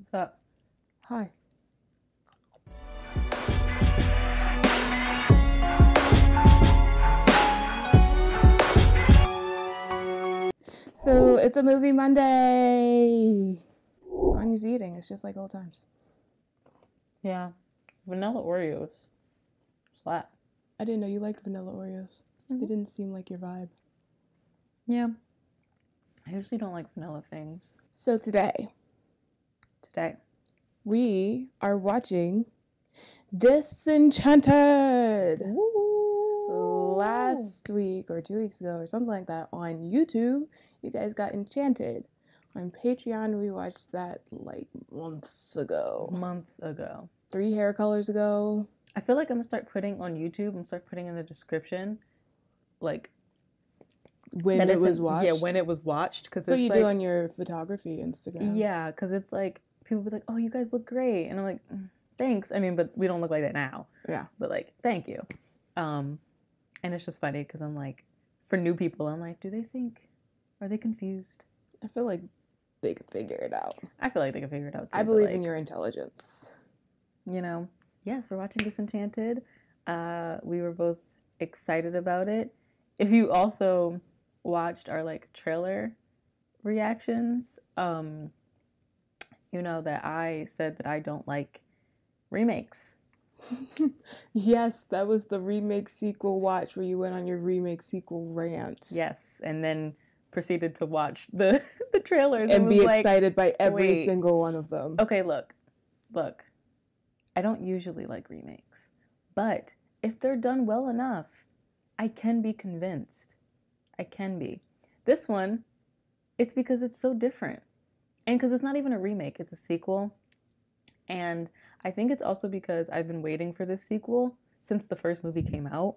What's up? Hi. So it's a movie Monday. Enya's eating. It's just like old times. Yeah. Vanilla Oreos. Flat. I didn't know you liked vanilla Oreos. They mm-hmm. didn't seem like your vibe. Yeah. I usually don't like vanilla things. So today Today. we are watching Disenchanted. Last week or two weeks ago or something like that on YouTube, you guys got enchanted. On Patreon, we watched that like months ago. months ago. Three hair colors ago. I feel like I'm gonna start putting on YouTube. I'm gonna start putting in the description, like When it was watched. Yeah, when it was watched. Because So it's you like, do on your photography Instagram. Yeah, because it's like people be like, "Oh, you guys look great," and I'm like, "Mm, "Thanks." I mean, but we don't look like that now. Yeah. But like, thank you. Um, and it's just funny because I'm like, for new people, I'm like, do they think? Are they confused? I feel like they could figure it out. I feel like they can figure it out. Too, I believe in your intelligence. you know, yes, we're watching Disenchanted. Uh, we were both excited about it. If you also watched our like trailer reactions, um, you know that I said that I don't like remakes. yes, that was the remake sequel watch where you went on your remake sequel rant. Yes, and then proceeded to watch the the trailers And was be like, excited by every wait. single one of them. Okay, look, look. I don't usually like remakes, but if they're done well enough, I can be convinced. I can be. This one, it's because it's so different. And because it's not even a remake, it's a sequel. And I think it's also because I've been waiting for this sequel since the first movie came out,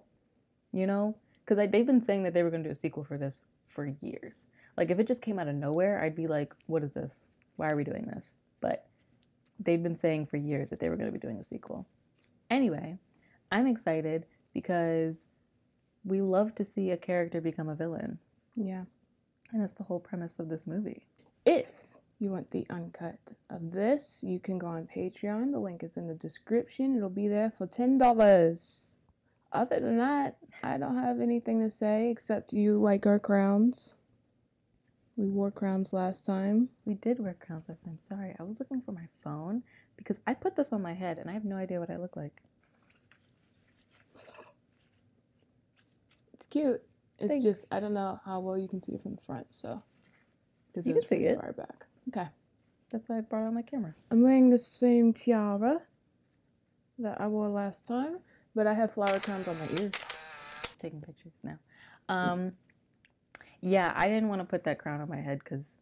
you know? Because they've been saying that they were going to do a sequel for this for years. Like, if it just came out of nowhere, I'd be like, what is this? Why are we doing this? But they've been saying for years that they were going to be doing a sequel. Anyway, I'm excited because we love to see a character become a villain. Yeah. And that's the whole premise of this movie. If you want the uncut of this, you can go on Patreon. The link is in the description. It'll be there for ten dollars. Other than that, I don't have anything to say except you like our crowns. We wore crowns last time. We did wear crowns last time. Sorry, I was looking for my phone because I put this on my head and I have no idea what I look like. It's cute. It's Thanks. just I don't know how well you can see it from the front, so 'cause You can see it. Far back. Okay. That's why I brought out my camera. I'm wearing the same tiara that I wore last time, but I have flower crowns on my ears. Just taking pictures now. Um, yeah, I didn't want to put that crown on my head because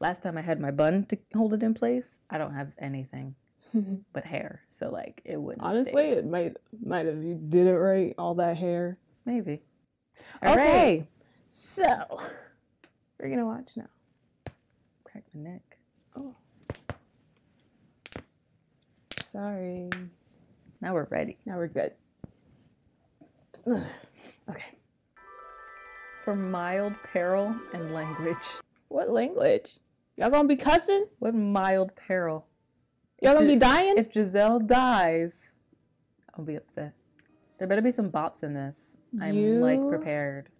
last time I had my bun to hold it in place. I don't have anything but hair, so like it wouldn't. stay. Honestly, it might might have you did it right. All that hair. maybe. Okay. All right. So we're gonna watch now. Crack my neck. Oh, sorry. Now we're ready. Now we're good. Ugh. Okay. For mild peril and language. What language? Y'all gonna be cussing? What mild peril? Y'all gonna be dying? If Giselle dies, I'll be upset. There better be some bops in this. I'm like prepared.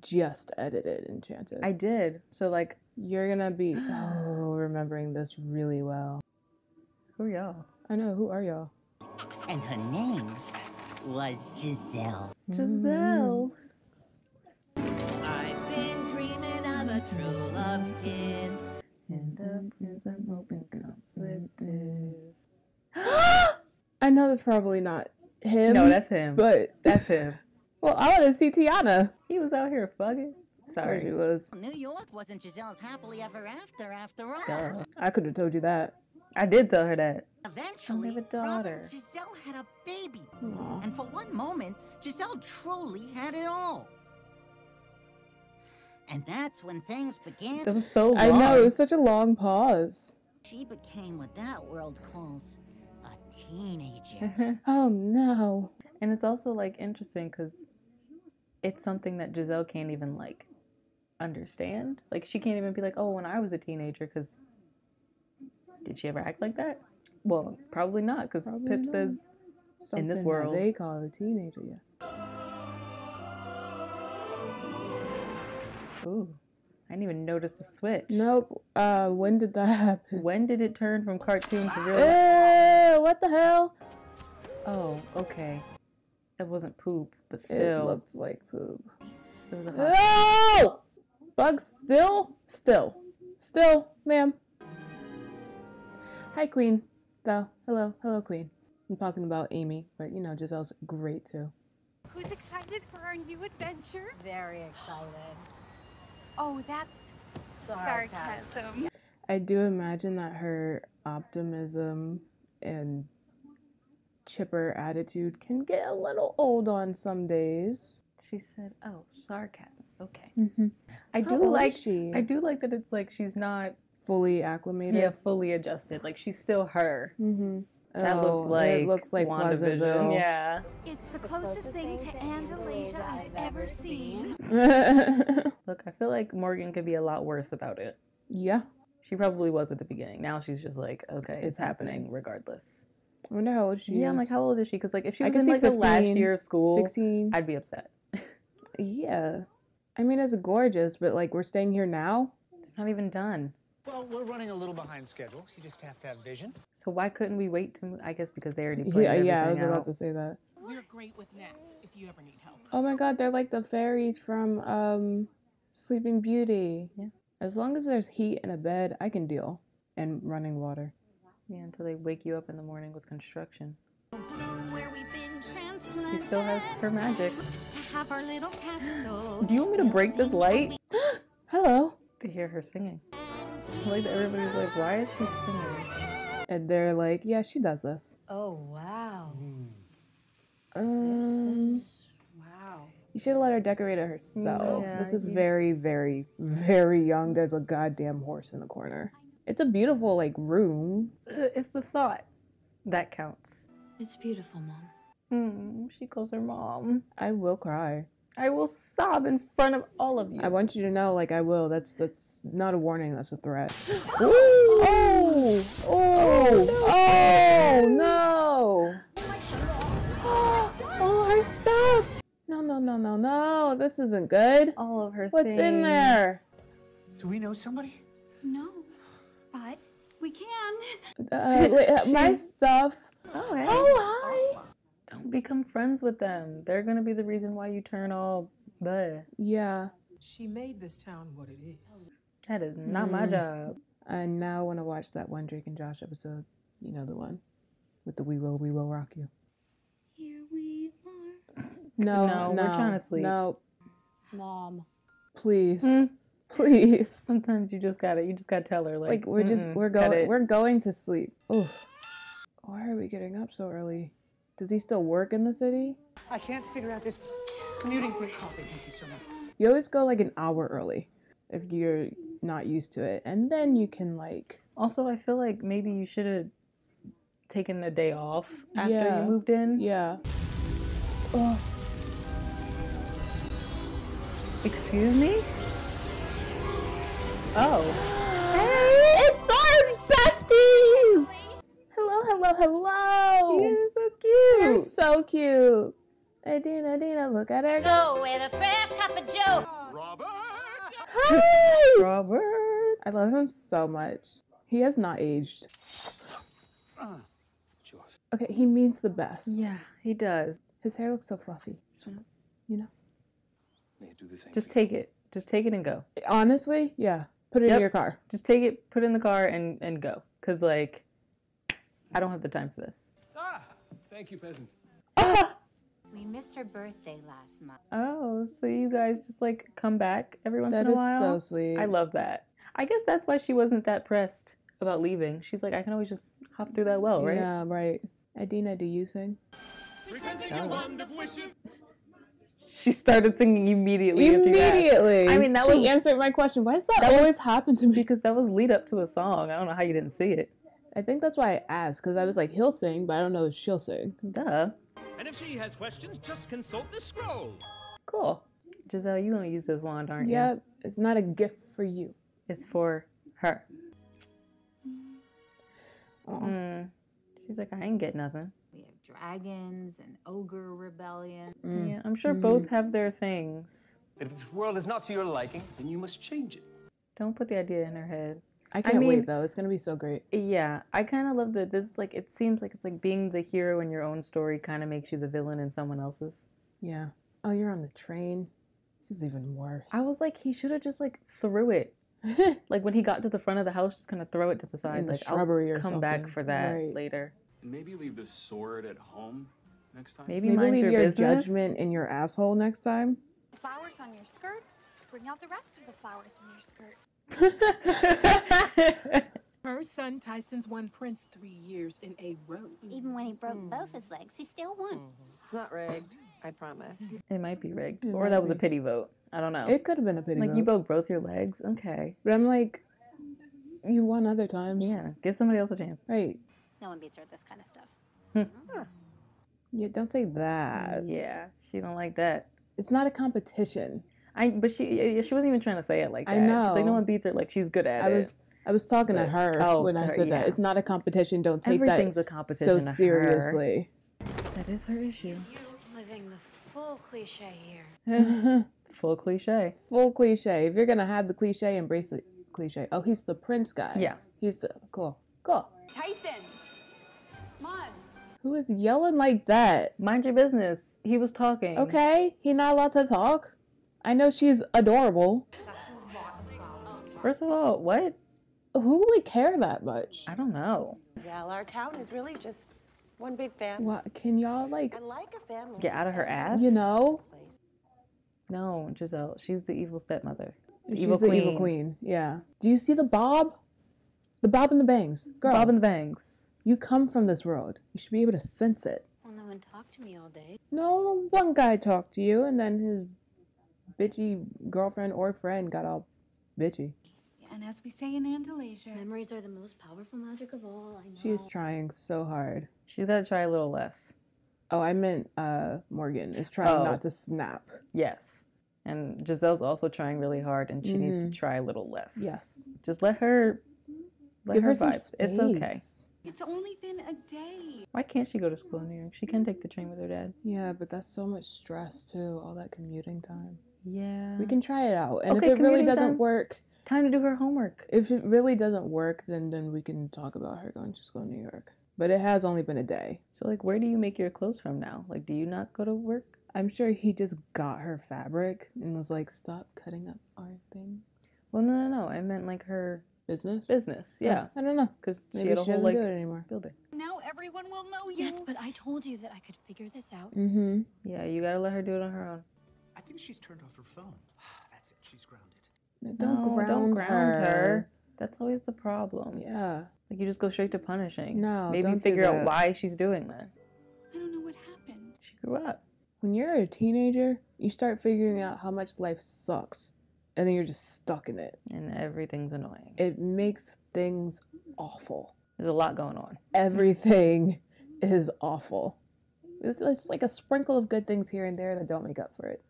Just edited Enchanted. I did. So like, You're gonna be oh remembering this really well. who are y'all? I know. Who are y'all? and her name was Giselle. Giselle. Mm. I've been dreaming of a true love's kiss. And the prince I'm hoping comes with this. I know that's probably not him. No, that's him. but That's him. well, I want to see Tiana. He was out here fucking. Sorry, she Sorry. was. New York wasn't Giselle's happily ever after after all. Duh. I could have told you that. I did tell her that. Eventually, I have a daughter. Robin Giselle had a baby. Aw. And for one moment, Giselle truly had it all. And that's when things began. That was so long. I know it was such a long pause. She became what that world calls a teenager. Oh no. and it's also like interesting because it's something that Giselle can't even like understand. Like she can't even be like, oh, when I was a teenager, because Did she ever act like that? Well, probably not, because Pip not. says Something that world. they call a teenager. Yeah. Ooh, I didn't even notice the switch. Nope. Uh, when did that happen? When did it turn from cartoon to real? Ew, what the hell? Oh, okay. It wasn't poop, but still. It looked like poop. it was a hot. Oh! Bugs still? Still. Still, ma'am. Hi, Queen. Though. Hello. Hello, Queen. I'm talking about Amy, but you know, Giselle's great too. Who's excited for our new adventure? Very excited. Oh, that's sarcasm. I do imagine that her optimism and chipper attitude can get a little old on some days. She said, "Oh, sarcasm." Okay. Mm-hmm. I How do old is like. she? I do like that it's like she's not fully acclimated. yeah fully adjusted. Like she's still her. Mm-hmm. That looks like it looks like WandaVision. Pleasantville. Yeah. It's the closest thing to Andalasia I've ever seen. Look, I feel like Morgan could be a lot worse about it. yeah. She probably was at the beginning. Now she's just like, okay, it's, It's happening. happening. regardless. I wonder how old she yeah, is. I'm like, how old is she? Because like, if she was could in see like the last year of school, 16. I'd be upset. Yeah. I mean, it's gorgeous, but like, we're staying here now? They're not even done. Well, we're running a little behind schedule. You just have to have vision. So why couldn't we wait to? mo- I guess because they already planned Yeah, yeah, I was everything about to say that. We're great with naps if you ever need help. Oh my god, they're like the fairies from um Sleeping Beauty. Yeah. As long as there's heat and a bed, I can deal. And running water. Yeah, until they wake you up in the morning with construction. Where we've been. She still has her magic. To have our little castle. Do you want me to break this light? Hello. They hear her singing. I like that everybody's like, why is she singing? And they're like, yeah, she does this. Oh, wow. Um, Wow. you should have let her decorate it herself. Yeah, this is you- very, very, very young. There's a goddamn horse in the corner. It's a beautiful like room. It's the thought that counts. It's beautiful, Mom. Hmm, she calls her mom. I will cry. I will sob in front of all of you. I want you to know, like I will. That's that's not a warning. That's a threat. oh, oh, oh, oh, no! Oh, her stuff. No, no, no, no, no. This isn't good. all of her things. What's in there? Do we know somebody? No, but we can. Uh, wait, uh, my stuff. Oh, hey. Oh, hi. Don't become friends with them. They're gonna be the reason why you turn all bleh. Yeah, She made this town what it is. That is not my Mm. job. I now want to watch that one Drake and Josh episode. You know the one with the "We Will, We Will Rock You." Here we are. No, No, we're trying to sleep. No, Mom. please, Hmm. please. Sometimes you just gotta, you just gotta tell her like, Like we're just we're going we're going to sleep. Oh, why are we getting up so early? Does he still work in the city? I can't figure out this commuting thing. Coffee, thank you so much. You always go like an hour early if you're not used to it, and then you can like Also, I feel like maybe you should have taken a day off after Yeah. you moved in. yeah. Oh, Excuse me? Oh. hey, it's our besties. Hello, hello, hello. You're so You're cute. so cute. Idina, Idina, look at her. Go with a fresh cup of joe. Robert! Hi. Robert. I love him so much. He has not aged. Okay, he means the best. Yeah, he does. His hair looks so fluffy. You know? May do the same? Just take it. Just take it and go. Honestly, yeah. Put it in your car. Just take it, put it in the car, and and go. Cause like, I don't have the time for this. Thank you, peasant. We missed her birthday last month. Oh, so you guys just like come back every once That in a is while? so sweet. I love that. I guess that's why she wasn't that pressed about leaving. She's like, I can always just hop through that well, right? Yeah, right. Idina, do you sing? She started singing immediately. after you. Immediately. I mean, that she was- answered my question. Why does that, that always was- happen to me? because that was lead up to a song. I don't know how you didn't see it. I think that's why I asked because I was like, he'll sing, but I don't know if she'll sing. Duh. And if she has questions, just consult the scroll. Cool. Giselle, you're gonna use this wand, aren't you? Yeah, it's not a gift for you. It's for her. Aw. Mm. She's like, I ain't get nothing. We have dragons and ogre rebellion. Mm. Yeah, I'm sure Mhm. both have their things. If this world is not to your liking, then you must change it. Don't put the idea in her head. I can't mean- wait though. It's gonna be so great. Yeah, I kind of love that this like it seems like it's like being the hero in your own story kind of makes you the villain in someone else's. Yeah. Oh, you're on the train. This is even worse. I was like, he should have just like threw it. Like when he got to the front of the house, just kind of throw it to the side. In the like shrubbery I'll or come back for that Right. later. And maybe leave the sword at home next time. Maybe, Maybe mind leave your, your, judgment in your asshole next time. Flowers on your skirt. Bring out the rest of the flowers in your skirt. Her son Tyson's won Prince three years in a row. Even when he broke both his legs, he still won. Mm-hmm. It's not rigged, I promise. it might be rigged, It or might that was a pity vote. I don't know. It could have been a pity. like you broke both your legs. Okay, But I'm like, you won other times. yeah, give somebody else a chance. Right. No one beats her at this kind of stuff. Hmm. Yeah. Don't say that. Yeah, she don't like that. It's not a competition. I but she she wasn't even trying to say it like that. I know. She's like no one beats her. Like she's good at I it. was I was talking to her oh, when to I her, said that. It's not a competition. Don't take Everything's that a competition so seriously. That is her issue. Living the full cliche here. Full cliche. Full cliche. If you're gonna have the cliche, embrace the cliche. Oh, he's the prince guy. Yeah. He's the cool. Cool. Tyson! Come on. Who is yelling like that? Mind your business. He was talking. Okay, he not allowed to talk. I know she's adorable. First of all, what? Who would care that much? I don't know. Well, our town is really just one big family. What can y'all like? Like a family. Get out of her ass. You know, No, Giselle. She's the evil stepmother. The she's evil the queen. evil queen. Yeah. Do you see the bob? The bob and the bangs, girl. Bob and the Bangs. you come from this world. You should be able to sense it. Well, no one talked to me all day. No, one guy talked to you, and then his bitchy girlfriend or friend got all bitchy. And as we say in Andalasia, Memories are the most powerful magic of all. I know. She is trying so hard. She's got to try a little less. Oh, I meant uh Morgan is trying Oh. not to snap. Yes. And Giselle's also trying really hard, and she needs to Mhm. try a little less. Yes. Just let her. Let Give her, her some vibe. It's okay. it's only been a day. Why can't she go to school in New York? She can take the train with her dad. Yeah, but that's so much stress too. All that commuting time. Yeah. We can try it out, and Okay, if it really doesn't time. work, Time to do her homework. if it really doesn't work, then then we can talk about her going to school in New York. But it has only been a day. So, like, where do you make your clothes from now? Like, do you not go to work? I'm sure he just got her fabric and was like, "Stop cutting up our thing." Well, no, no, no. I meant like her Business. business. Yeah. I don't know. Because she had a she whole doesn't like do it anymore. building. Now everyone will know you. Yes, but I told you that I could figure this out. Mm-hmm. Yeah, you gotta let her do it on her own. I think she's turned off her phone. That's it. She's grounded. Don't No, ground, don't ground her. her. That's always the problem. Yeah. Like you just go straight to punishing. No, Maybe don't do figure out why she's doing that. I don't know what happened. She grew up. When you're a teenager, you start figuring out how much life sucks, and then you're just stuck in it. And everything's annoying. It makes things awful. There's a lot going on. Everything is awful. It's, it's like a sprinkle of good things here and there that don't make up for it.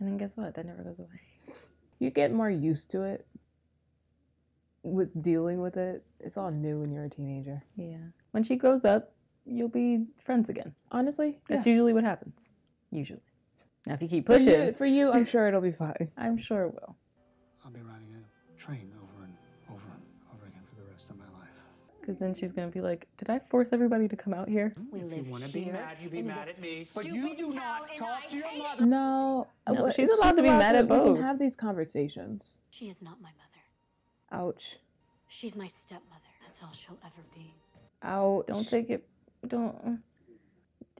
And then guess what? That never goes away. You get more used to it with dealing with it. It's all new when you're a teenager. Yeah. When she grows up, you'll be friends again. Honestly, That's yeah. usually what happens. Usually. Now, if you keep For you- pushing, for you, I'm sure it'll be fine. I'm sure it will. I'll be riding a train Because then she's gonna be like, "Did I force everybody to come out here?" We If live you want to be mad, you be mad at me. But you do not talk to your mother. No, No, what- she's allowed to be mad at both. We both. can have these conversations. She is not my mother. Ouch. She's my stepmother. That's all she'll ever be. Ouch. Don't take it. Don't.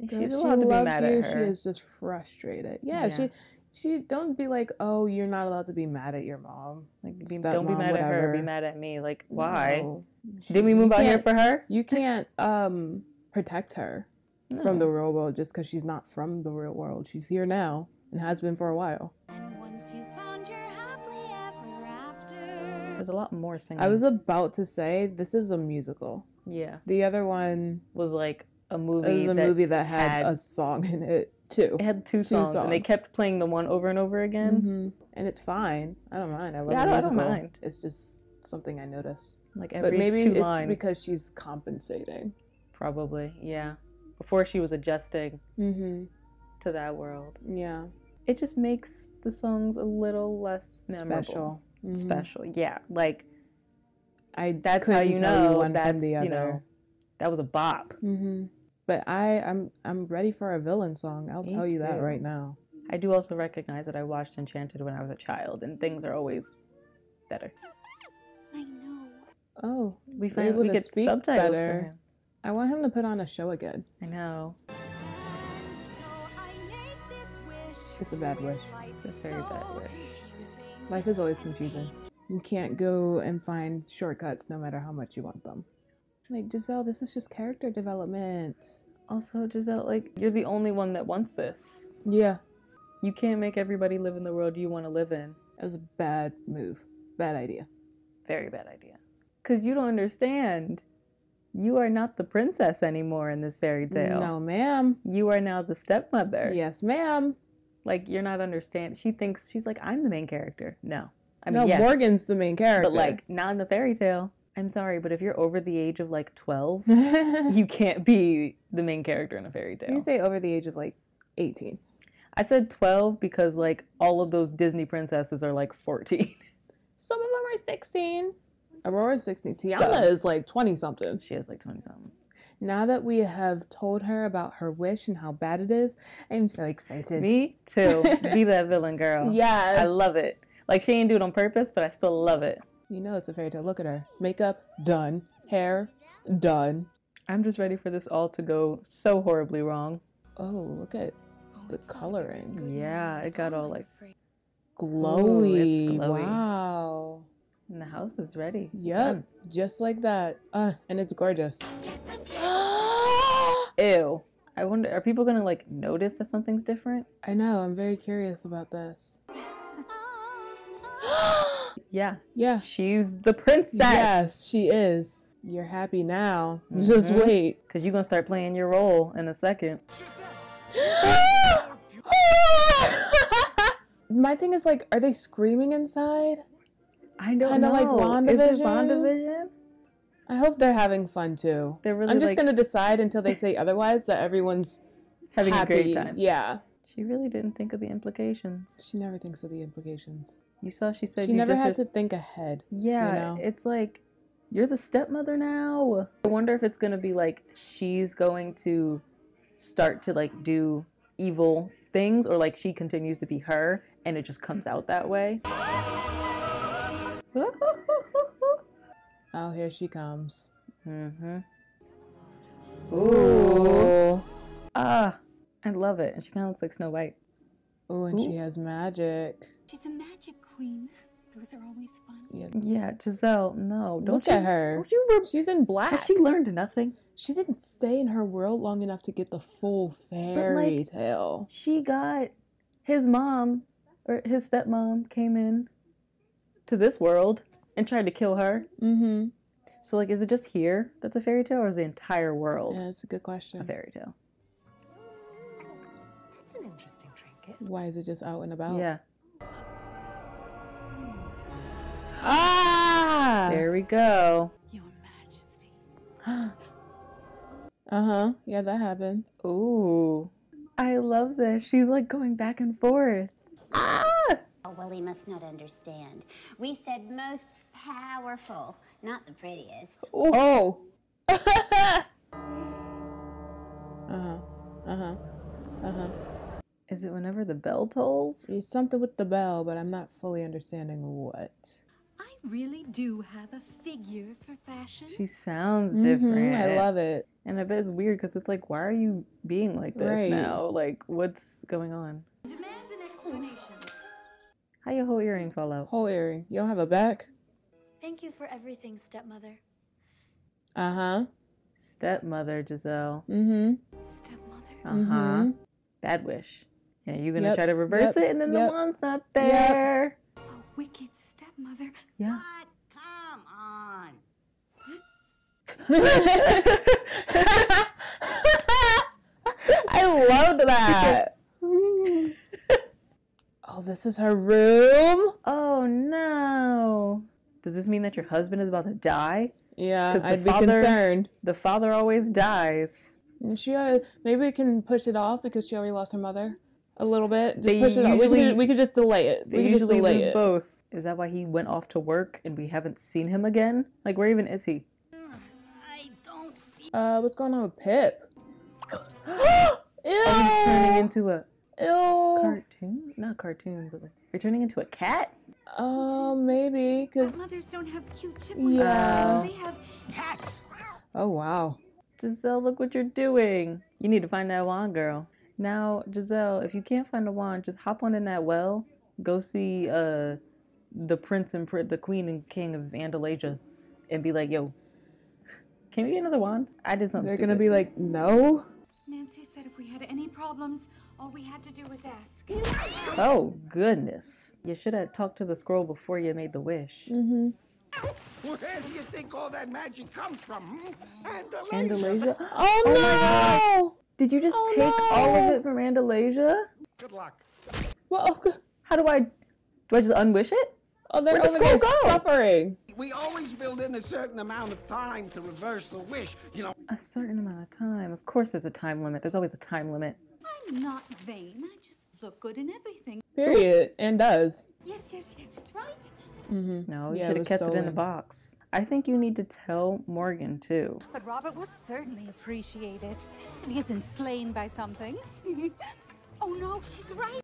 Girl, She's she allowed to be loves mad you. at her. She is just frustrated. Yeah, Yeah. she she don't be like, oh, you're not allowed to be mad at your mom. Like, be, don't be stepmom, mad at her. Be mad at me. Like, why? No. Did we move out here for her? You can't um protect her from the real world just because she's not from the real world. She's here now and has been for a while. And once you found your happily ever after. There's a lot more singing. I was about to say this is a musical. yeah. The other one Was like a movie. it was a that movie that had, a song in it too. It had two songs, and they kept playing the one over and over again. hmm And it's fine. I don't mind. I love Yeah, I don't- I don't mind. It's just something I notice. Like every But maybe two it's lines. because she's compensating. Probably, yeah. Before she was adjusting Mm-hmm. to that world. Yeah. It just makes the songs a little less memorable. Special. Mhm. Special, yeah. Like I that's how you know you one that's you other. know that was a bop. Mm-hmm. But I, I'm, I'm ready for a villain song. I'll Me tell you that right now. I do also recognize that I watched Enchanted when I was a child, and things are always better. I know. Oh, We you're find able we to get speak subtitles better. for him. I want him to put on a show again. I know. It's a bad wish. It's a very bad wish. Life is always confusing. You can't go and find shortcuts no matter how much you want them. Like, Giselle, this is just character development. Also, Giselle, like you're the only one that wants this. Yeah, You can't make everybody live in the world you want to live in. that was a bad move. Bad idea. Very bad idea. Cause you don't understand. You are not the princess anymore in this fairy tale. No, ma'am. You are now the stepmother. Yes, ma'am. Like you're not understand. She thinks she's like I'm the main character. No, I mean, no, yes, Morgan's the main character. but like not in the fairy tale. I'm sorry, but if you're over the age of like 12, you can't be the main character in a fairy tale. you say over the age of like 18. I said 12 because like all of those Disney princesses are like 14. Some of them are 16. Aurora's 16. Tiana Some. is like 20 something. she has like 20 something. Now that we have told her about her wish and how bad it is, I'm so excited. Me too. be that villain girl. Yes. I love it. Like she didn't do it on purpose, but I still love it. You know it's a fairy tale. Look at her. Makeup, done. Hair, done. I'm just ready for this all to go so horribly wrong. Oh, look at the coloring. Yeah, it got all like Glowy. Ooh, it's glowy. Wow. and the house is ready. Yep. Just like that. Uh, and it's gorgeous. Ew. I wonder are people gonna like notice that something's different? I know. I'm very curious about this. Yeah. Yeah. She's the princess. Yes, she is. You're happy now. Just Mhm. wait. Cause you're gonna start playing your role in a second. My thing is like, are they screaming inside? I don't Kinda know. like Is this WandaVision? WandaVision? I hope they're having fun too. They're really I'm just like gonna decide until they say otherwise that everyone's having happy. a great time. Yeah. She really didn't think of the implications. She never thinks of the implications. You saw she said she you never just had is- to think ahead. Yeah, know? it's like you're the stepmother now. I wonder if it's gonna be like she's going to start to like do evil things, or like she continues to be her, and it just comes out that way. Oh, here she comes. mm-hmm. Ooh. Ah, I love it, and she kind of looks like Snow White. Ooh, and she has magic. She's a magic queen. Those are always fun. Yeah. Yeah, Giselle, no, don't Look you, at her. Don't you? Re- She's in black. has she learned nothing? She didn't stay in her world long enough to get the full fairy like- tale. She got his mom or his stepmom came in to this world and tried to kill her. Mm-hmm. So like, is it just here that's a fairy tale, or is the entire world Yeah, that's a good question. a fairy tale? That's an interesting trinket. Why is it just out and about? Yeah. Ah! There we go. Your Majesty. Uh-huh. Yeah, that happened. Ooh, I love this. She's like going back and forth. Ah! Oh, well, he must not understand. We said most powerful, not the prettiest. Oh. uh-huh. Uh-huh. Uh-huh. Is it whenever the bell tolls? It's something with the bell, but I'm not fully understanding what. I really do have a figure for fashion. She sounds different. I love it. And I bet it's weird because it's like, why are you being like this Right. now? Like, what's going on? Demand an explanation. How your whole earring fall out? Whole earring. You don't have a back? Thank you for everything, stepmother. Uh-huh. Stepmother Giselle. Mm-hmm. Stepmother. Uh huh. Mhm. Bad wish. And are you gonna Yep, try to reverse yep, it, and then yep, the wand's not there. A wicked stepmother. Yeah. What? Come on. I loved that. oh, this is her room? Oh no. Does this mean that your husband is about to die? Yeah, the I'd be father- concerned. The father always dies. And She uh, maybe we can push it off because she already lost her mother a little bit. Just They push it off. We could, we could just delay it. They We could just usually delay lose it. both. Is that why he went off to work and we haven't seen him again? Like, where even is he? I don't feel. Uh, what's going on with Pip? Ew! Oh, he's turning into a Ew. cartoon? Not cartoon, but like, you're turning into a cat? Uh, maybe because Mothers don't have cute chipmunks. Yeah. They have Cats! oh wow, Giselle, look what you're doing. You need to find that wand, girl. Now, Giselle, if you can't find a wand, just hop on in that well. Go see uh the prince and pr- the queen and king of Andalasia, and be like, "Yo, can we get another wand? I did something." they're gonna be like, no. Nancy said if we had any problems, all we had to do was ask. "Oh goodness, you should have talked to the scroll before you made the wish." Mm-hmm. Where do you think all that magic comes from? hmm? Andalasia. Andalasia. Oh, my no! God. Did you just Oh, take all of it from Andalasia? Good luck. Well, oh, How do I? Do I just unwish it? Oh they're Where'd the there go? suffering. We always build in a certain amount of time to reverse the wish. You know, A certain amount of time. Of course, there's a time limit. There's always a time limit. I'm not vain. I just look good in everything. Period. And does. Yes, yes, yes, it's right. Mm-hmm. No, you Yeah, it should have was kept it in the box. I think you need to tell Morgan too. But Robert will certainly appreciate it. If he isn't slain by something. oh no, she's right.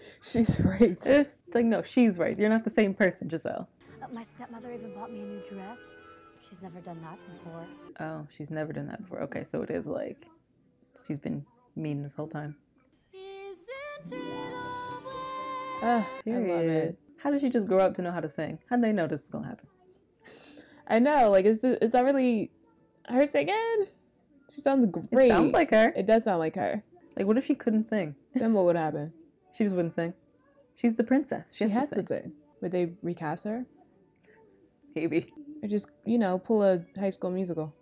She's right. Eh, It's like, no, she's right. You're not the same person, Giselle. Uh, my stepmother even bought me a new dress. She's never done that before. Oh, she's never done that before. Okay, so it is like she's been mean this whole time. Ah, I love Period. it. How did she just grow up to know how to sing? How did they know this was gonna happen? I know. Like, is th- is that really her singing? She sounds great. It sounds like her. It does sound like her. Like, what if she couldn't sing? Then what would happen? She just wouldn't sing. She's the princess. She has to sing. Would they recast her? Maybe Or just, you know, pull a high school musical?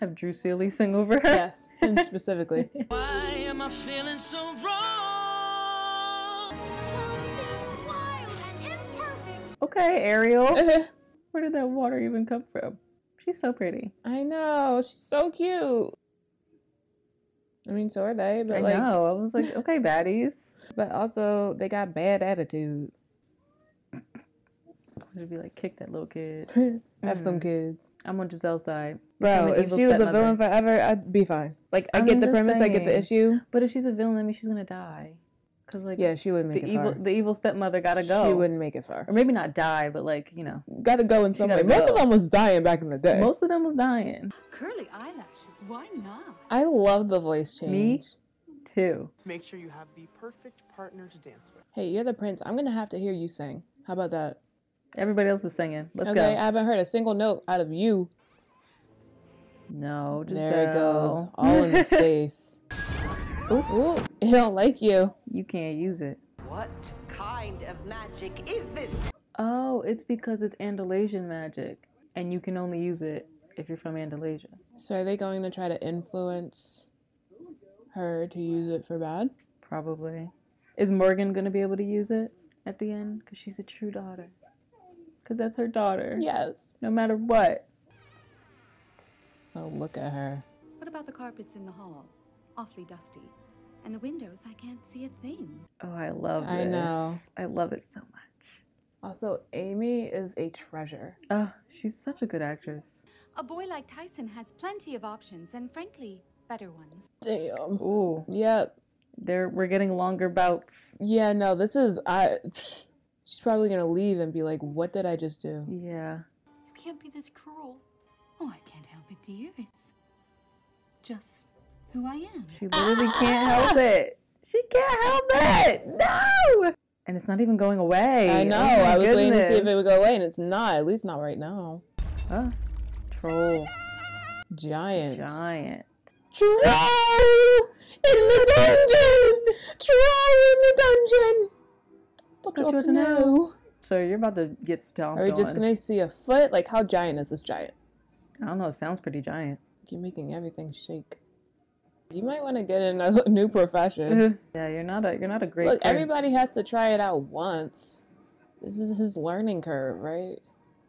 have Drew Seeley sing over her. Yes, him specifically. Why am I feeling so wrong? Okay, Ariel. Where did that water even come from? She's so pretty. I know. She's so cute. I mean, so are they, but I like, know. I was like, okay, baddies. but also they got bad attitude. I'd be like, kick that little kid. F them mm-hmm. kids. I'm on Giselle's side. Bro, if she was a villain forever, I'd be fine. Like, I I'm get the premise, I get the issue. But if she's a villain, that means she's gonna die. Cause like, Yeah, she wouldn't make the it evil, far. the evil stepmother gotta go. She wouldn't make it far. or maybe not die, but like you know, Gotta go in some way. gotta Most of them was dying back in the day. most of them was dying. Curly eyelashes, why not? I love the voice change. Me too. Make sure you have the perfect partner to dance with. Hey, you're the prince. I'm gonna have to hear you sing. How about that? Everybody else is singing. Let's okay, I haven't heard a single note out of you. No, just There it goes, all in the face. Ooh, ooh, he don't like you. You can't use it. What kind of magic is this? Oh, it's because it's Andalasian magic, and you can only use it if you're from Andalasia. So are they going to try to influence her to use it for bad? Probably. Is Morgan gonna be able to use it at the end? Because she's a true daughter. Because that's her daughter. Yes. No matter what. Oh, look at her. What about the carpets in the hall? Awfully dusty. And the windows, I can't see a thing. Oh, I love this. I know. I love it so much. Also, Amy is a treasure. Oh, she's such a good actress. A boy like Tyson has plenty of options, and frankly, better ones. Damn. Ooh. Yep. There we're getting longer bouts. Yeah, no, this is I. She's probably gonna leave and be like, "What did I just do?" Yeah. You can't be this cruel. Oh, I can't help it, dear. It's just who I am. She literally can't help it. She can't help it. No. And it's not even going away. I oh know. Oh I was waiting to see if it goodness. would go away, and it's not. At least not right now. Huh? Troll. Giant. Giant. Troll in the dungeon. Troll in the dungeon. What you Thought ought you to know? So you're about to get stomped Are we just on. gonna see a foot? Like, how giant is this giant? I don't know. It sounds pretty giant. You're making everything shake. You might want to get in a new profession. yeah, you're not a you're not a great. Look, everybody has to try it out once. This is his learning curve, right?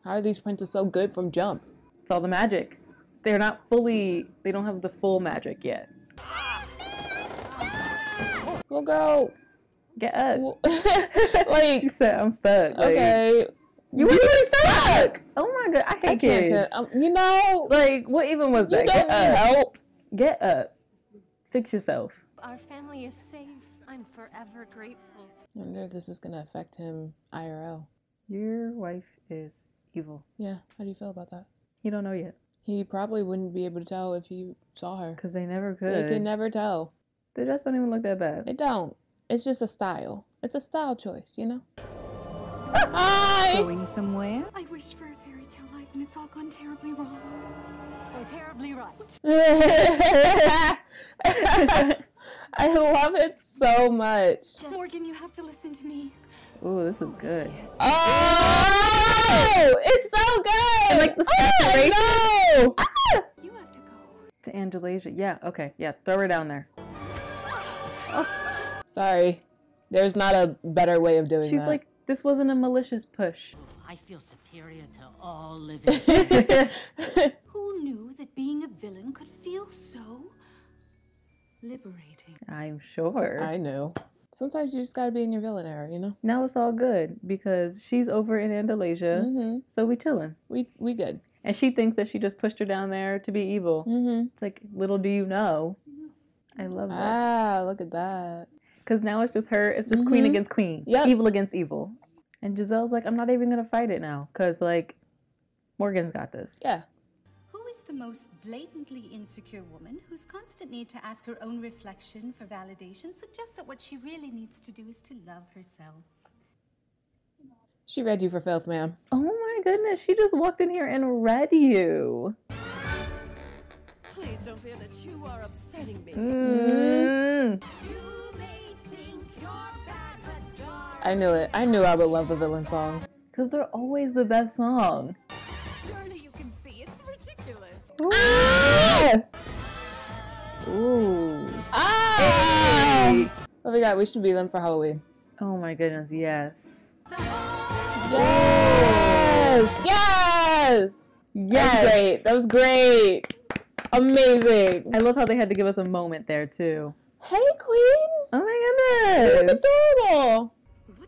How are these princes so good from jump? It's all the magic. They're not fully, they don't have the full magic yet. Well, girl, Get up. like, She said, I'm stuck. Like, okay. You were really stuck. Oh my god, I hate I kids. can't. Um, you know, Like, what even was that? Get up. help. Get up. Fix yourself. Our family is safe. I'm forever grateful. I wonder if this is gonna affect him IRL. Your wife is evil. Yeah. How do you feel about that? You don't know yet. He probably wouldn't be able to tell if he saw her. Because they never could. They can never tell. They just don't even look that bad. They don't. It's just a style. It's a style choice, you know. Hi. Going somewhere? I wish for and it's all gone terribly wrong. Or terribly right. I love it so much. Morgan, you have to listen to me. Ooh, this is good. Oh, it's so good. And like the oh, no. You have to go. To Andalasia. Yeah, okay. Yeah, throw her down there. Sorry, there's not a better way of doing She's that. She's like, this wasn't a malicious push. I feel superior to all living. Who knew that being a villain could feel so liberating? I'm sure. I know. Sometimes you just gotta be in your villain era, you know. Now it's all good because she's over in Andalasia, Mm-hmm. so we chilling. We we good. And she thinks that she just pushed her down there to be evil. Mm-hmm. It's like, little do you know. I love that. Ah, look at that. Because now it's just her, it's just queen Mhm. against queen. Yep. Evil against evil. And Giselle's like, I'm not even going to fight it now. Because, like, Morgan's got this. Yeah. Who is the most blatantly insecure woman whose constant need to ask her own reflection for validation suggests that what she really needs to do is to love herself? She read you for filth, ma'am. Oh my goodness, she just walked in here and read you. Please don't feel that you are upsetting me. Mm. I knew it. I knew I would love the villain song. Because they're always the best song. Surely you can see it's ridiculous. Ah! Ooh. Ah! Oh my god, we should be them for Halloween. Oh my goodness, yes. Yes! Yes! Yes. That was great. That was great. Amazing. I love how they had to give us a moment there, too. Hey, Queen. Oh my You goodness. look adorable.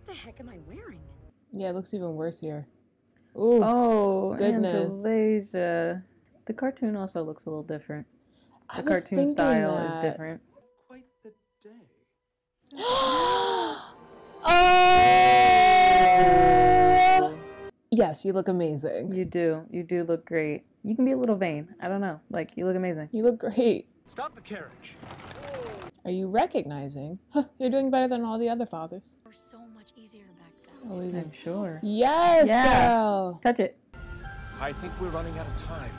What the heck am I wearing? Yeah, it looks even worse here. Ooh. Oh, Goodness. Andalasia. The cartoon also looks a little different. I The was cartoon style is different. Quite the day. oh! Yes, you look amazing. You do. You do look great. You can be a little vain. I don't know. Like, you look amazing. You look great. Stop the carriage. Are you recognizing? Huh, you're doing better than all the other fathers. We're so much easier back then. Oh, easy. I'm sure. Yes, Yeah. girl. Touch it. I think we're running out of time.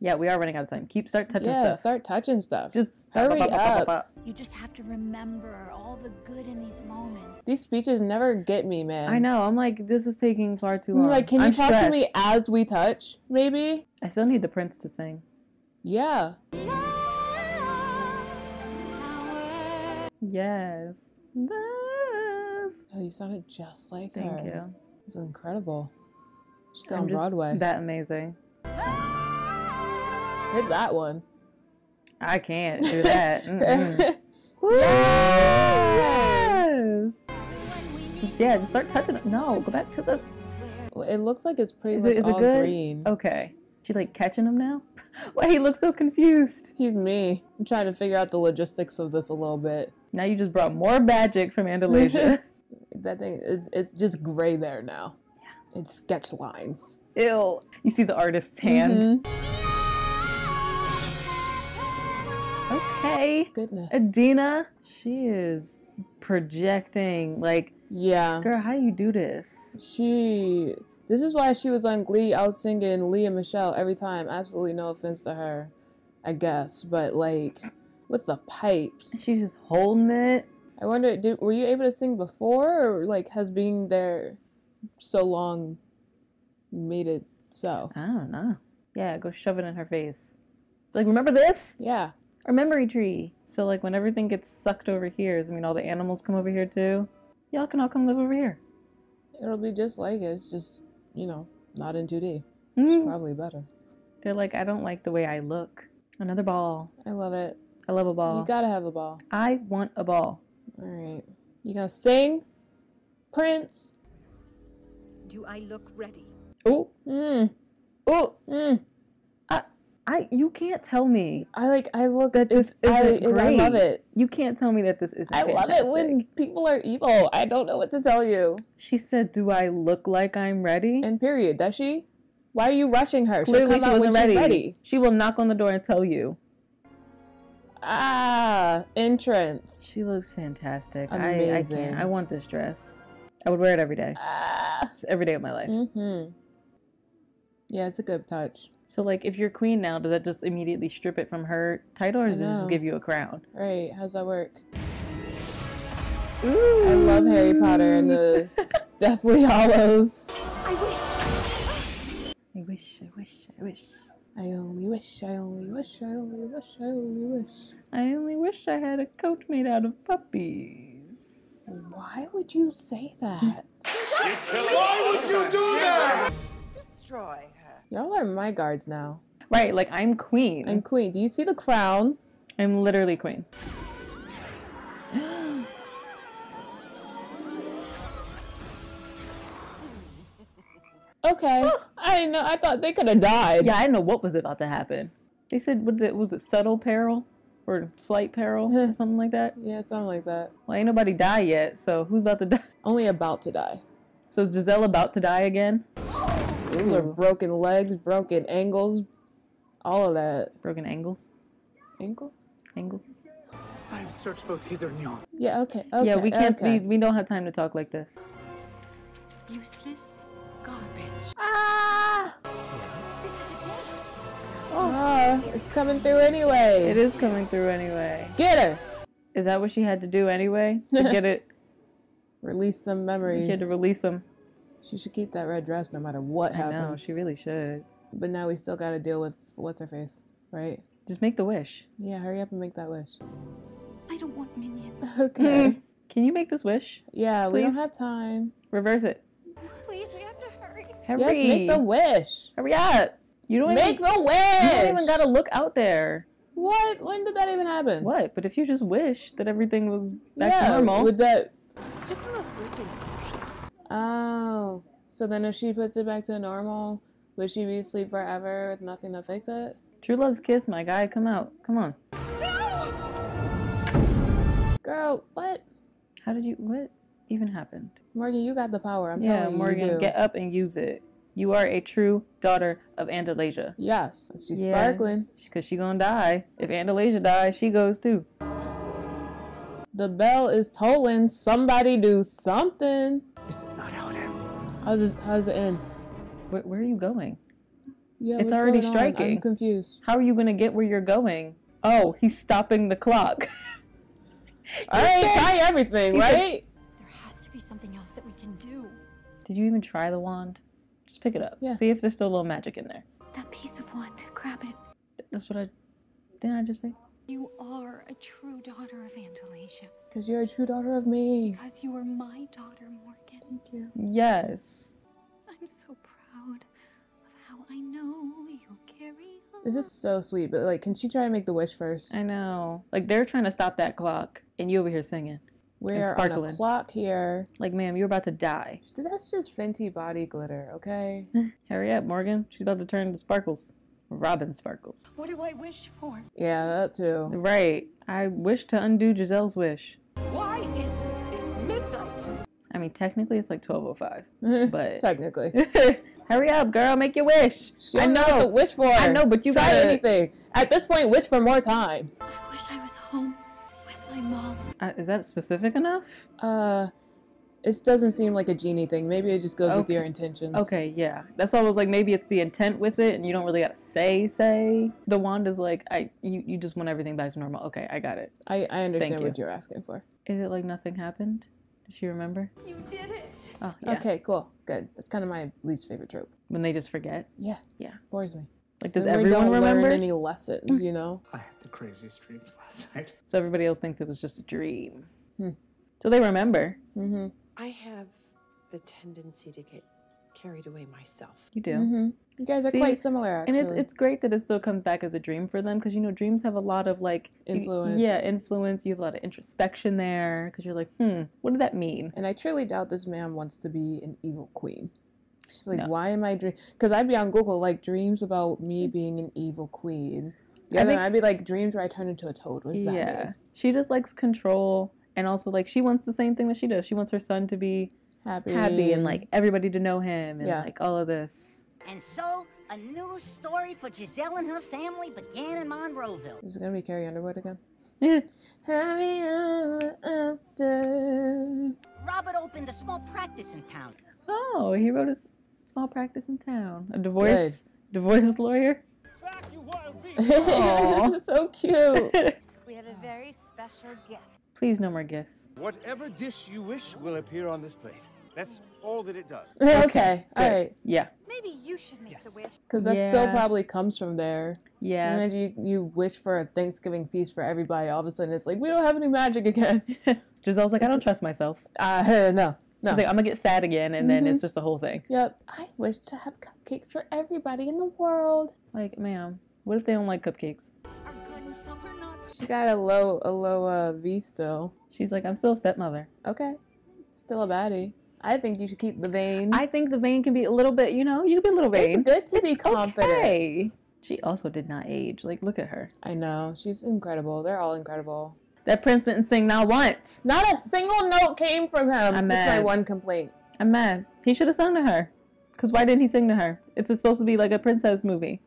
Yeah, we are running out of time. Keep start touching Yeah, stuff. start touching stuff. Just hurry up. You just have to remember all the good in these moments. These speeches never get me, man. I know. I'm like, this is taking far too long. like, can you I'm talk to me as we touch? Maybe. I still need the prince to sing. Yeah. Yes. Love. Oh, you sounded just like Thank her. you. It's incredible. She's on Broadway. That amazing. Hit that one. I can't do that. Mm-mm. yes. Just, yeah, just start touching it. No, go back to the. It looks like it's pretty Is much it, is it good? green. Okay. She like catching him now? Why he looks so confused? He's me. I'm trying to figure out the logistics of this a little bit. Now you just brought more magic from Andalasia. That thing is it's just gray there now. Yeah. It's sketch lines. Ew. You see the artist's hand. Mhm. Okay. Goodness. Idina, she is projecting. Like, Yeah. girl, how you do this? She. This is why she was on Glee out singing Lea Michele every time. Absolutely no offense to her, I guess, but like with the pipes. She's just holding it. I wonder, did were you able to sing before, or like has being there so long made it so? I don't know. Yeah, go shove it in her face. Like, remember this? Yeah. Our memory tree. So, like, when everything gets sucked over here, I mean all the animals come over here too? Y'all can all come live over here. It'll be just like it. It's just, you know, not in 2D. Mm. It's probably better. They're like, I don't like the way I look. Another ball. I love it. I love a ball. You gotta have a ball. I want a ball. All right. You gonna sing, Prince? Do I look ready? Oh, Mm. oh, Mm. I. I, you can't tell me I like. I look. that this it's, I, isn't I love it. You can't tell me that this isn't. I love it when people are evil. I don't know what to tell you. she said, "Do I look like I'm ready?" And period. Does she? Why are you rushing her? Clearly, she wasn't ready. ready. She will knock on the door and tell you. Ah, entrance. She looks fantastic. I, I Amazing. can't. I want this dress. I would wear it every day. Ah. Just every day of my life. Mm-hmm. Yeah, it's a good touch. So, like, if you're queen now, does that just immediately strip it from her title, or does it just give you a crown? Right? How's that work? I love Harry Potter and the Deathly Hallows. I wish, I wish, I wish. I only wish, I only wish, I only wish, I only wish. I only wish I had a coat made out of puppies. Why would you say that? Why would you do that? Destroy her. Y'all are my guards now. Right, like I'm queen. I'm queen. Do you see the crown? I'm literally queen. Okay. I didn't know. I thought they could have died. Yeah, I didn't know what was about to happen. They said, what the, was it subtle peril or slight peril or something like that? Yeah, something like that. Well, ain't nobody die yet, so who's about to die? Only about to die. So is Giselle about to die again? Those are broken legs, broken ankles, all of that. Broken angles? Ankle? Angles? I've searched both Heather and Yon. Yeah. Okay. Okay. yeah, we can't. Okay. We, we don't have time to talk like this. Useless garbage. Ah! Ah, it's coming through anyway. It is coming through anyway. Get her. Is that what she had to do anyway to get it? Release some memories. She had to release them. She should keep that red dress no matter what I happens. know she really should. But now we still got to deal with what's her face, right? Just make the wish. Yeah, hurry up and make that wish. I don't want minions. Okay. Can you make this wish? yeah, we don't have time. Reverse it. Hurry. Hurry. Yes, make the wish. Hurry up. You don't Make even, the wish. You don't even gotta look out there. What? When did that even happen? What? But if you just wish that everything was back yeah, to normal. Would that? It's just in the sleeping potion. Oh, so then if she puts it back to normal, would she be asleep forever with nothing to fix it? True love's kiss, my guy. Come out. Come on. No! Girl, what? How did you? What even happened? Morgan, you got the power. I'm yeah, telling you, Morgan, you do. get up and use it. You are a true daughter of Andalasia. Yes, she's Yeah. sparkling. Because she gonna die. If Andalasia dies, she goes too. The bell is tolling. Somebody do something. This is not how it ends. How does how does it end? Where, where are you going? Yeah, It's already going on? striking. I'm confused. How are you gonna get where you're going? Oh, he's stopping the clock. All right, try everything, he said- right? There has to be something else that we can do. Did you even try the wand? Just pick it up. Yeah. See if there's still a little magic in there. That piece of wand, grab it. That's what I. Didn't I just say? You are a true daughter of Andalasia. Because you're a true daughter of me. Because you are my daughter, Morgan. Thank you. Yes. I'm so proud of how I know you carry on. This is so sweet, but like, can she try to make the wish first? I know. Like they're trying to stop that clock, and you over here singing. We're on sparkling. a clock here. Like, ma'am, you're about to die. That's just Fenty body glitter, okay? Hurry up, Morgan. She's about to turn into Sparkles. Robin Sparkles. What do I wish for? Yeah, that too. Right. I wish to undo Giselle's wish. Why is it midnight? I mean, technically it's like 12:05, but Technically. hurry up, girl, make your wish. She I don't know what to wish for. I know, but you try gotta- anything. At this point, wish for more time. Uh, is that specific enough? Uh, it doesn't seem like a genie thing. Maybe it just goes with your intentions. Okay, yeah. That's why I was like, maybe it's the intent with it, and you don't really gotta say say. The wand is like, I you you just want everything back to normal. Okay, I got it. I, I understand you. what you're asking for. Is it like nothing happened? Does she remember? You did it. Oh, yeah. Okay, cool. Good. That's kind of my least favorite trope. When they just forget. Yeah. Yeah. Bores me. Like, So does we everyone don't remember? learn any lessons, you know? I had the craziest dreams last night. So everybody else thinks it was just a dream. Hmm. So they remember. Mm-hmm. I have the tendency to get carried away myself. You do. hmm You guys are See, quite similar, actually. And it's it's great that it still comes back as a dream for them because you know dreams have a lot of like you- Influence. yeah, influence. You have a lot of introspection there because you're like, hmm, what did that mean? And I truly doubt this man wants to be an evil queen. She's like, No. why am I dream? Because I'd be on Google like dreams about me mm. being an evil queen. Yeah, then I'd be like dreams where I turn into a toad. What does that yeah, mean? she just likes control, and also like she wants the same thing that she does. She wants her son to be Happy, happy and like everybody to know him and Yeah. like all of this. And so, a new story for Giselle and her family began in Monroeville. Is it gonna be Carrie Underwood again? Yeah. Happy after. Robert opened a small practice in town. Oh, he wrote a s- small practice in town. A divorce divorce lawyer. This is so cute. We have a very special gift. Please, no more gifts. Whatever dish you wish will appear on this plate. That's all that it does. okay, all good. right. Yeah. Maybe you should make the wish. Because that still probably comes from there. Yeah. And then you, you wish for a Thanksgiving feast for everybody. All of a sudden, it's like, we don't have any magic again. Giselle's like, I don't trust myself. Uh, no, no. Like, I'm gonna get sad again, and then Mhm. it's just the whole thing. Yep. I wish to have cupcakes for everybody in the world. Like, ma'am, what if they don't like cupcakes? Are good and some are not. She got a low, a low uh, V still. She's like, I'm still a stepmother. Okay. Still a baddie. I think you should keep the vein. I think the vein can be a little bit, you know, you can be a little vain. It's good to be confident. Okay. She also did not age. Like, look at her. I know. She's incredible. They're all incredible. That prince didn't sing not once. Not a single note came from him. I'm That's my one complaint. I'm mad. He should have sung to her. Cause why didn't he sing to her? It's supposed to be like a princess movie.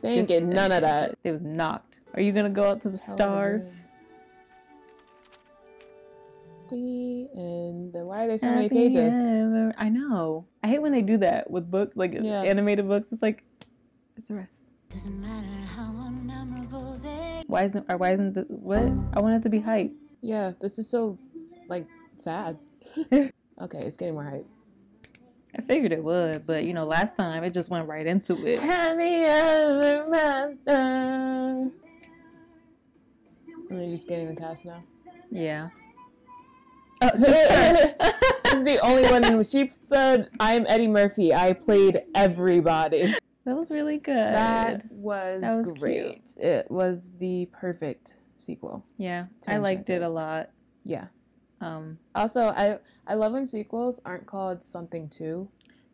They ain't get none of that. It was knocked. Are you gonna go out to the Tell stars? The end. Then why are there so At many the pages? end. I know. I hate when they do that with books, like Yeah. animated books. It's like, it's the rest. Doesn't matter how unmemorable they Why isn't or why isn't the what? I want it to be hype. Yeah, this is so like sad. okay, it's getting more hype. I figured it would, but you know, last time it just went right into it. Happy ever. Am I just getting the cast now? Yeah. Uh, this is the only one in which she said, I'm Eddie Murphy. I played everybody. That was really good. That was, That was great. It was the perfect sequel. Yeah, I liked it a lot. Yeah. Um, Also, I I love when sequels aren't called something two.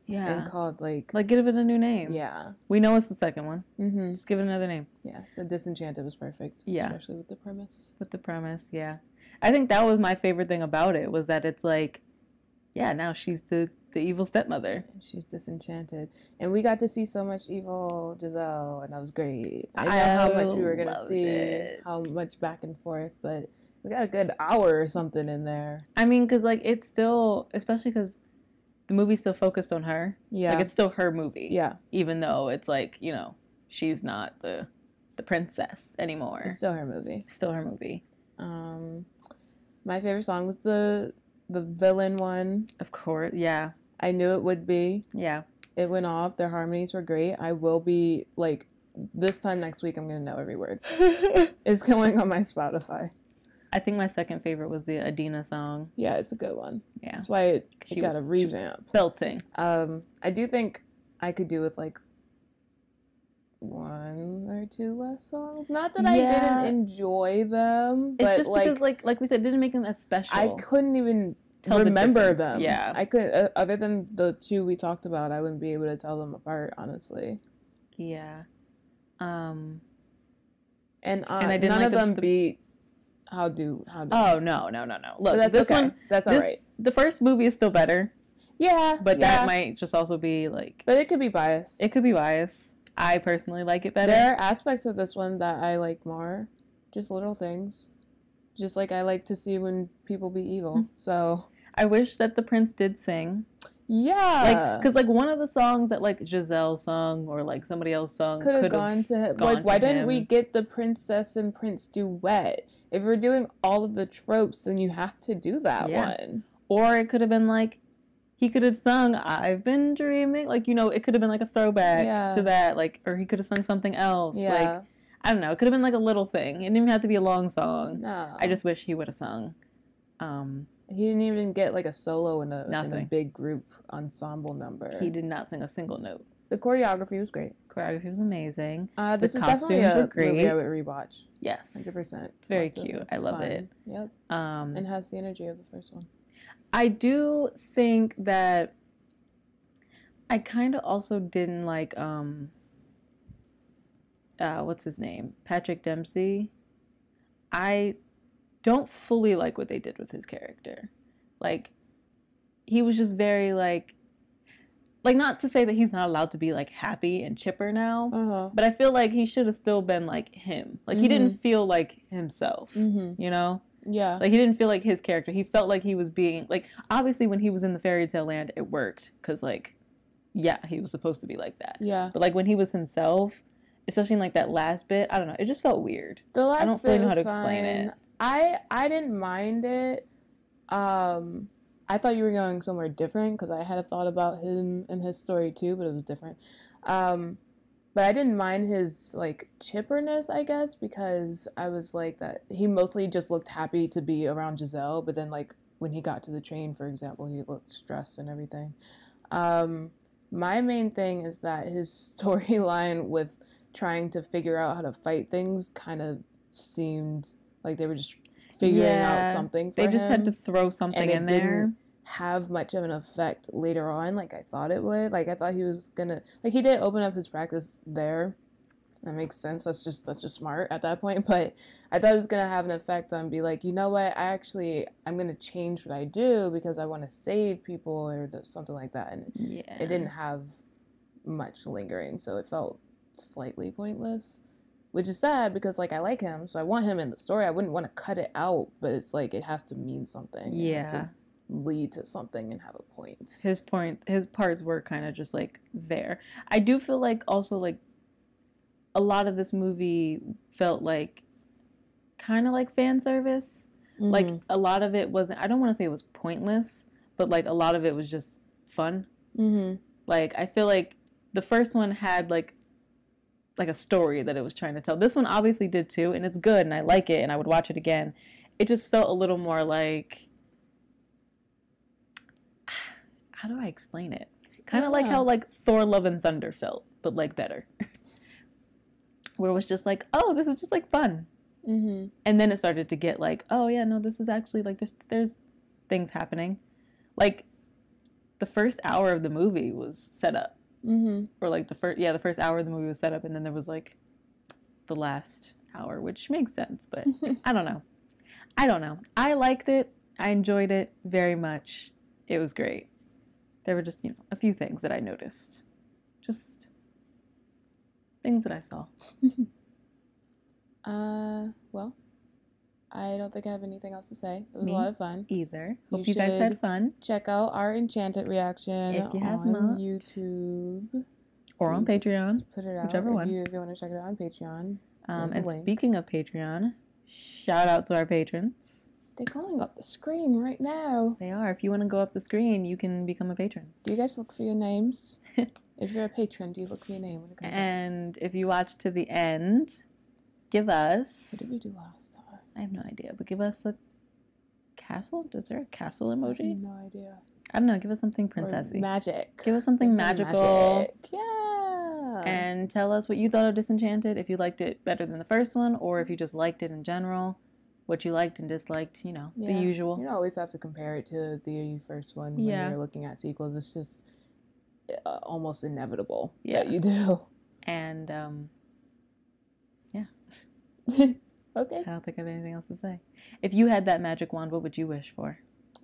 yeah, And called like like give it a new name. yeah. we know it's the second one. Mm-hmm. Just give it another name Yeah. So Disenchanted was perfect. Yeah. Especially with the premise. with the premise. Yeah, I think that was my favorite thing about it was that it's like, yeah, now she's the the evil stepmother. She's disenchanted. And we got to see so much evil Giselle and that was great. I know I how much we were gonna see, it. how much back and forth, but we got a good hour or something in there. I mean, because like it's still, especially because the movie's still focused on her. Yeah. like it's still her movie. Yeah. even though it's like you know she's not the the princess anymore. It's still her movie. Still her movie. Um my favorite song was the the villain one. Of course, yeah, I knew it would be. yeah. It went off. Their harmonies were great. I will be like this time next week. I'm gonna know every word. it's going on my Spotify. I think my second favorite was the Idina song. Yeah, it's a good one. Yeah, That's why it, it She got was- a revamp. belting. Um, I do think I could do with like one or two less songs. Not that Yeah. I didn't enjoy them, It's just like, because, like, like we said, it didn't make them as special. I couldn't even Tell the remember difference, them. yeah. I could. Uh, other than the two we talked about, I wouldn't be able to tell them apart, honestly. yeah. Um. And, uh, And I didn't none like of the- them the- beat. How do how do? Oh no, no, no, no. Look, that's this okay. one. That's this, alright. The first movie is still better, Yeah, but yeah. that might just also be like But it could be biased. it could be bias. I personally like it better. There are aspects of this one that I like more. Just little things. Just like I like to see when people be evil. Hmm. So I wish that the prince did sing. yeah, like because like one of the songs that like Giselle sung or like somebody else sung could have gone to him. gone Like, why didn't we get the princess and prince duet? If we're doing all of the tropes, then you have to do that Yeah. one. or it could have been like he could have sung i've been dreaming like you know it could have been like a throwback Yeah. to that like or he could have sung something else Yeah. like i don't know it could have been like a little thing it didn't even have to be a long song No. i just wish he would have sung um He didn't even get like a solo in a, in a big group ensemble number. He did not sing a single note. The choreography was great. Choreography was amazing. Uh, The this is definitely costumes a were great. movie I would rewatch. Yes. hundred percent. It's very cute. I love it. Yep. Um, and has the energy of the first one. I do think that I kind of also didn't like um uh what's his name? Patrick Dempsey. I don't fully like what they did with his character. Like he was just very like like not to say that he's not allowed to be like happy and chipper now, Uh-huh. but I feel like he should have still been like him. Like he didn't feel like himself, Mhm. you know? Yeah. Like he didn't feel like his character. He felt like he was being like obviously when he was in the fairy tale land it worked cuz like yeah, he was supposed to be like that. Yeah. But like when he was himself, especially in like that last bit, I don't know, it just felt weird. The last I don't bit know how to explain fine. it. I I didn't mind it. Um, I thought you were going somewhere different because I had a thought about him and his story too, but it was different. Um, but I didn't mind his like chipperness, I guess, because I was like that. He mostly just looked happy to be around Giselle, but then like when he got to the train, for example, he looked stressed and everything. Um, my main thing is that his storyline with trying to figure out how to fight things kind of seemed like they were just figuring Yeah, out something. they just had to throw something in there. Have much of an effect later on, like I thought it would. Like I thought he was gonna, like he did open up his practice there. That makes sense. That's just that's just smart at that point. But I thought it was gonna have an effect on be like, you know what? I actually I'm gonna change what I do because I want to save people or something like that. And yeah, it didn't have much lingering, so it felt slightly pointless. Which is sad because like I like him, so I want him in the story. I wouldn't want to cut it out, but it's like it has to mean something. It has to Yeah. Lead to something and have a point. his point his parts were kind of just like there i do feel like also like a lot of this movie felt like kind of like fan service like Mhm. a lot of it wasn't i don't want to say it was pointless but like a lot of it was just fun Mm-hmm. like i feel like the first one had like like a story that it was trying to tell this one obviously did too and it's good and i like it and i would watch it again it just felt a little more like how do i explain it? Kind of like how like thor love and thunder felt but like better. Where it was just like oh this is just like fun. Mm-hmm. and then it started to get like oh yeah no this is actually like there's there's things happening. Like the first hour of the movie was set up. Mm-hmm. or like the first yeah the first hour of the movie was set up and then there was like the last hour which makes sense but i don't know. I don't know. I liked it. I enjoyed it very much. It was great there were just you know a few things that i noticed just things that i saw Uh, well, I don't think I have anything else to say. It was Me a lot of fun. either hope you, guys had fun Check out our Enchanted reaction If you have on not. YouTube or on patreon Put it out whichever if one. you if you want to check it out on Patreon. um, and speaking of patreon shout out to our patrons They're going up the screen right now. they are if you want to go up the screen you can become a patron Do you guys look for your names? if you're a patron, do you look for your name when it comes up? And if you watch to the end, give us. What did we do last time? I have no idea, but give us a castle. Is there a castle emoji? I have emoji? no idea. I don't know. Give us something Or princessy. magic. Give us something some magical. magic. Yeah. And tell us what you thought of Disenchanted. If you liked it better than the first one, or if you just liked it in general. What you liked and disliked. You know, the usual. You don't always have to compare it to the first one when Yeah. you're looking at sequels. It's just uh, almost inevitable Yeah. that you do. And um, yeah, okay. I don't think I have anything else to say. If you had that magic wand, what would you wish for?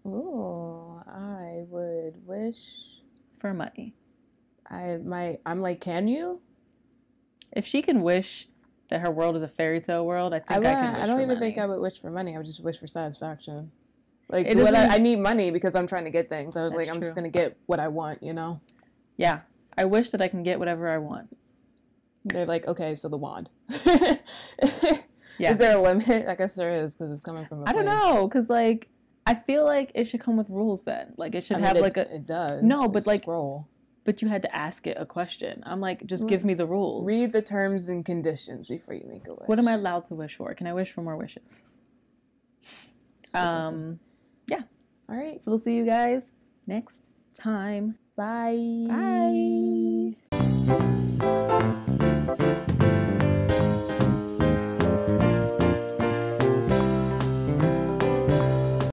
Ooh, I would wish For money. I my I'm like, can you? If she can wish that her world is a fairy tale world, I think I, I, can wouldn't- wish I don't even think. I would wish for money. I would just wish for satisfaction. Like what I, I need money because I'm trying to get things. I was like, I'm just gonna get what I want, you know? Yeah. I wish that I can get whatever I want. They're like, okay, so the wand. Yeah. Is there a limit? I guess there is because it's coming from. I I don't know, cause like I feel like it should come with rules. Then, like it should I mean, have it- like a. It does. No, but like, scroll. But you had to ask it a question. I'm like, just give me the rules. Read the terms and conditions before you make a wish. What am I allowed to wish for? Can I wish for more wishes? That's a good question. Um, yeah. All right. So we'll see you guys next time. Bye. Bye.